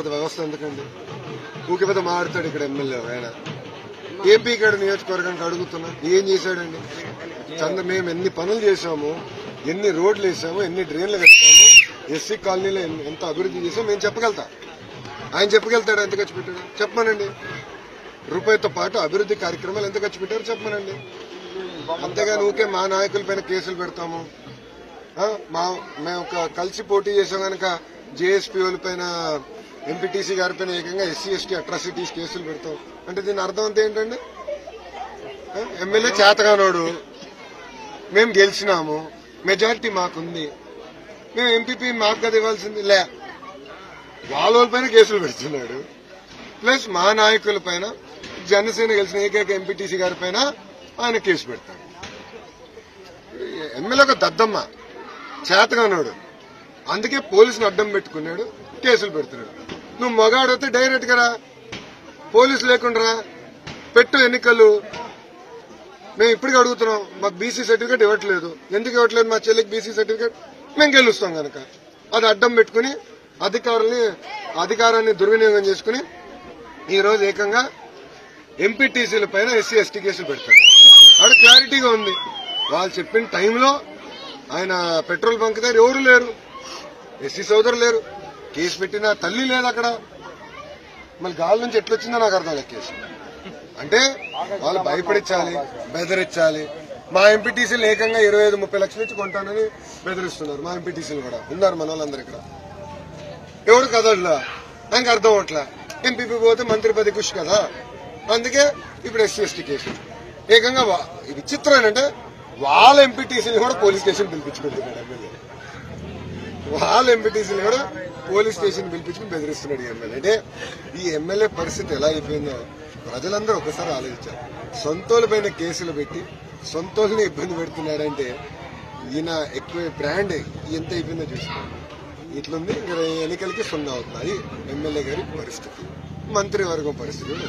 వ్యవస్థ ఎందుకండి? ఊకి పెద్ద మాట్లాడతాడు ఇక్కడ ఎమ్మెల్యే ఆయన. ఏపీ గడ నియోజకవర్గానికి అడుగుతున్నా ఏం చేశాడండి? చంద మేము ఎన్ని పనులు చేశాము ఎన్ని రోడ్లు వేసాము ఎన్ని డ్రైన్లు కట్టాము ఎస్సీ కాలనీలో ఎన్ని- ఎంత అభివృద్ధి చేసాము మేము చెప్పగలుగుతా. ఆయన చెప్పగలుగుతాడు? ఎంత ఖర్చు పెట్టాడు? చెప్పమనండి. రూపాయితో పాటు అభివృద్ధి కార్యక్రమాలు ఎంత ఖర్చు పెట్టారో చెప్పమనండి. అంతేగాని ఊకే మా నాయకుల పైన కేసులు పెడతాము. మా మేము ఒక కలిసి పోటీ చేసాం కనుక జేఎస్పీ వాళ్ళ పైన ఎంపీటీసీ గారి పైన ఏకంగా ఎస్సీ ఎస్టీ అట్రాసిటీస్ కేసులు పెడతాం అంటే దీని అర్థం అంతా ఏంటండి? ఎమ్మెల్యే చేతగానోడు. మేము గెలిచినాము. మెజారిటీ మాకుంది. మేము ఎంపీపీ మాకు కదా ఇవ్వాల్సింది లే. వాళ్ళ వాళ్ళ పైన కేసులు పెడుతున్నాడు. ప్లస్ మా నాయకుల పైన జనసేన గెలిచిన ఏకైక ఎంపీటీసీ గారి పైన ఆయన కేసు పెడతాడు. ఎమ్మెల్యే ఒక దద్దమ్మ. చేతగానోడు. అందుకే పోలీసుని అడ్డం పెట్టుకున్నాడు. కేసులు పెడుతున్నాడు. నువ్వు మగాడైతే డైరెక్ట్గా పోలీసు లేకుండా పెట్టు ఎన్నికలు. మేము ఇప్పటికీ అడుగుతున్నాం మాకు బీసీ సర్టిఫికేట్ ఇవ్వట్లేదు. ఎందుకు ఇవ్వట్లేదు? మా చెల్లికి బీసీ సర్టిఫికేట్ మేము గెలుస్తాం కనుక అది అడ్డం పెట్టుకుని అధికారుల్ని అధికారాన్ని దుర్వినియోగం చేసుకుని ఈ రోజు ఏకంగా ఎంపీటీసీల పైన ఎస్సీ ఎస్టీ కేసులు పెడతారు. అక్కడ క్లారిటీగా ఉంది. వాళ్ళు చెప్పిన టైంలో ఆయన పెట్రోల్ బంక్ దగ్గర ఎవరు లేరు. ఎస్సీ సోదరు లేరు. కేసు పెట్టిన తల్లి లేదు అక్కడ. మళ్ళీ గాలి నుంచి ఎట్లొచ్చిందో నాకు అర్థం లేదు కేసు. అంటే వాళ్ళు భయపడించాలి బెదిరించాలి మా ఎంపీటీసీలు ఏకంగా ఇరవై ఐదు ముప్పై లక్షలు ఇచ్చి కొంటానని బెదిరిస్తున్నారు. మా ఎంపీటీసీలు కూడా. ఉన్నారు మన వాళ్ళందరూ ఇక్కడ. ఎవడు కదట్లా నాకు అర్థం అవట్లా ఎంపీపీ పోతే మంత్రి పది కృషి కదా. అందుకే ఇప్పుడు ఎస్సీ ఎస్టీ కేసు. ఏకంగా వా- ఇది విచిత్రం ఏంటంటే వాళ్ళ ఎంపీటీసీని కూడా పోలీస్ స్టేషన్ పిలిపించుకుంటున్నారు ఎమ్మెల్యే. వాళ్ళ ఎంపీటీసీని కూడా పోలీస్ స్టేషన్ పిలిపించుకుని బెదిరిస్తున్నాడు ఈ ఎమ్మెల్యే. అంటే ఈ ఎమ్మెల్యే పరిస్థితి ఎలా అయిపోయిందో ప్రజలందరూ ఒకసారి ఆలోచించారు సొంతోళ్ళ పైన కేసులు పెట్టి సొంతోళ్ళని ఇబ్బంది పెడుతున్నాడంటే ఈయన ఎక్కువ బ్రాండ్ ఎంత అయిపోయిందో చూసుకోండి. ఇట్లుంది ఇంకా ఎన్నికలకి సున్నా అవుతుంది. అది ఎమ్మెల్యే గారి పరిస్థితి. మంత్రివర్గం పరిస్థితి కూడా